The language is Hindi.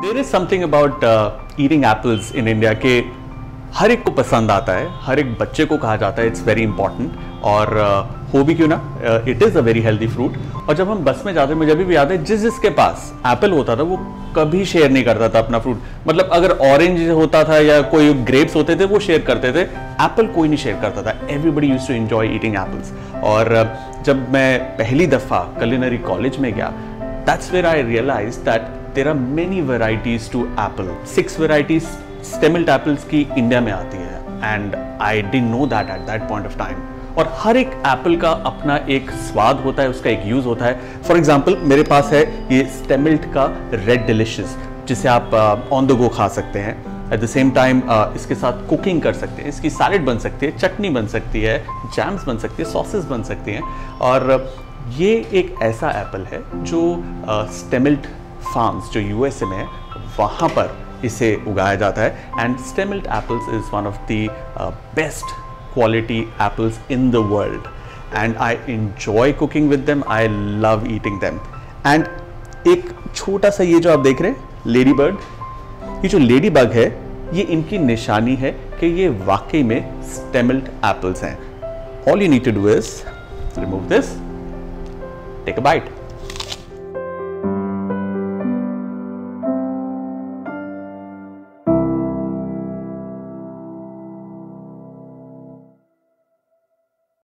There is something about eating apples in India के हर एक को पसंद आता है हर एक बच्चे को कहा जाता है इट्स वेरी इंपॉर्टेंट और uh, हो भी क्यों ना it is a very healthy fruit और जब हम बस में जाते मुझे अभी भी याद है जिस जिसके पास एप्पल होता था वो कभी शेयर नहीं करता था अपना फ्रूट मतलब अगर ऑरेंज होता था या कोई ग्रेप्स होते थे वो शेयर करते थे. एप्पल कोई नहीं शेयर करता था. Everybody use to enjoy eating apples और uh, जब मैं पहली दफ़ा कलिनरी कॉलेज में गया that's where I realise that there are many varieties to apple six varieties Stemilt apples की इंडिया में आती है and I D know that at that point of time और हर एक एप्पल का अपना एक स्वाद होता है, उसका एक यूज़ होता है। फॉर एग्ज़ाम्पल मेरे पास है ये स्टेमिल्ट का रेड डिलिशियस जिसे आप ऑन द गो खा सकते हैं। एट द सेम टाइम इसके साथ कुकिंग कर सकते हैं, इसकी सैलड बन सकती है, चटनी बन सकती है जैम्स बन सकती है सॉसेस बन सकती हैं। और ये एक ऐसा एप्पल है जो स्टेमिल्ट फार्म्स जो यूएसए में, वहाँ पर इसे उगाया जाता है and Stemilt apples is one of the best quality apples इन the world and I enjoy cooking with them. I love eating them. And एक छोटा सा ये जो आप देख रहे हैं लेडी बर्ड ये जो लेडी बग है, ये इनकी निशानी है कि ये वाकई में स्टेमल्ड एप्पल्स हैं all you need to do is remove this take a bite